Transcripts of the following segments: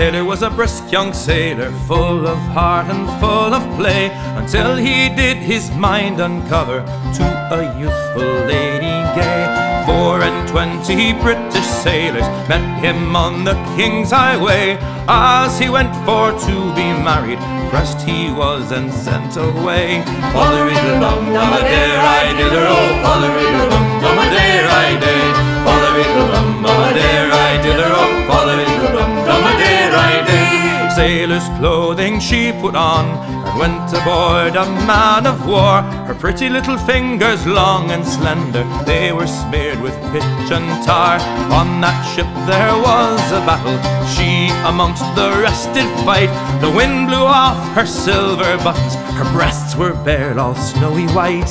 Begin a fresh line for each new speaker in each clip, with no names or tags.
Taylor was a brisk young sailor, full of heart and full of play, until he did his mind uncover to a youthful lady gay. Four and twenty British sailors met him on the King's Highway as he went for to be married. Pressed he was and sent away. Father riddle Sailor's clothing she put on and went aboard a man of war. Her pretty little fingers, long and slender, they were smeared with pitch and tar. On that ship there was a battle, she amongst the rest did fight. The wind blew off her silver buttons, her breasts were bare, all snowy white.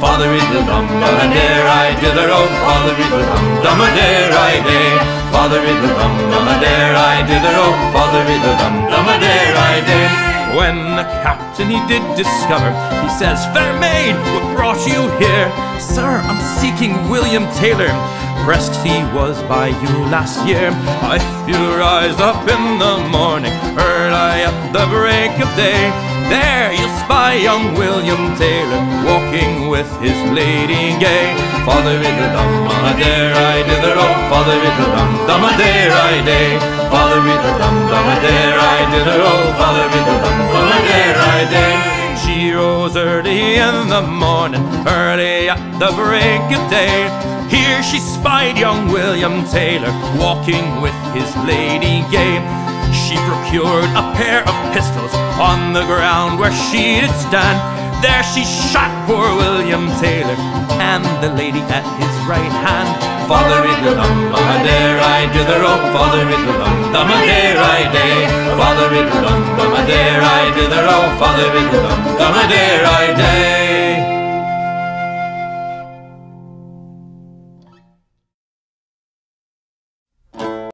Father riddle dum dum a dare I dither oh, Father riddle dum dum a dare I day. Father riddle dum dum a dare I dither oh, Father riddle dum dum a dare. When the captain he did discover, he says, Fair maid, what brought you here? Sir, I'm seeking William Taylor. Pressed he was by you last year. If you rise up in the morning, early at the break of day, there you'll spy young William Taylor walking with his lady gay. Father riddle dum a dare I dither oh, Father riddle dum dum a dare I day. Father riddle dum dum dum oh, dum a dare I. She rose early in the morning, early at the break of day. Here she spied young William Taylor walking with his lady gay. She procured a pair of pistols on the ground where she did stand. There she shot poor William Taylor and the lady at his right hand. Father riddle dum dum a dare I dither oh, Father riddle dum dum a dare I dum dum dare I dither oh, Father riddle dum dum a dare I day.